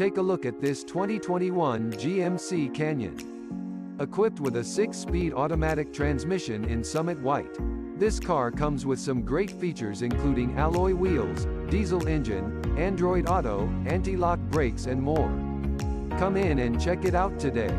Take a look at this 2021 GMC Canyon. Equipped with a 6-speed automatic transmission in Summit White. This car comes with some great features including alloy wheels, diesel engine, Android Auto, anti-lock brakes and more. Come in and check it out today.